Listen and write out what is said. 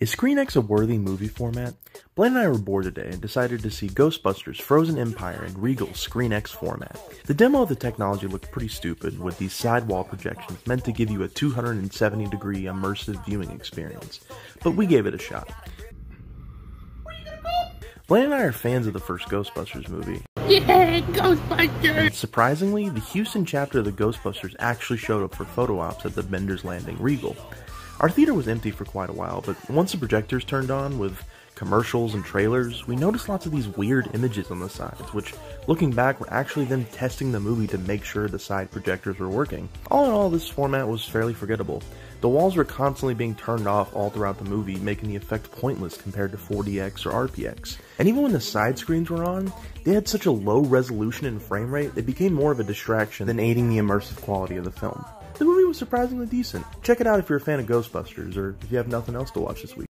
Is ScreenX a worthy movie format? Blaine and I were bored today and decided to see Ghostbusters Frozen Empire in Regal ScreenX format. The demo of the technology looked pretty stupid, with these sidewall projections meant to give you a 270 degree immersive viewing experience, but we gave it a shot. Blaine and I are fans of the first Ghostbusters movie. Yeah, Ghostbusters! Surprisingly, the Houston chapter of the Ghostbusters actually showed up for photo ops at the Bender's Landing Regal. Our theater was empty for quite a while, but once the projectors turned on with commercials and trailers, we noticed lots of these weird images on the sides, which, looking back, were actually them testing the movie to make sure the side projectors were working. All in all, this format was fairly forgettable. The walls were constantly being turned off all throughout the movie, making the effect pointless compared to 4DX or RPX. And even when the side screens were on, they had such a low resolution and frame rate, they became more of a distraction than aiding the immersive quality of the film. The movie was surprisingly decent. Check it out if you're a fan of Ghostbusters, or if you have nothing else to watch this week.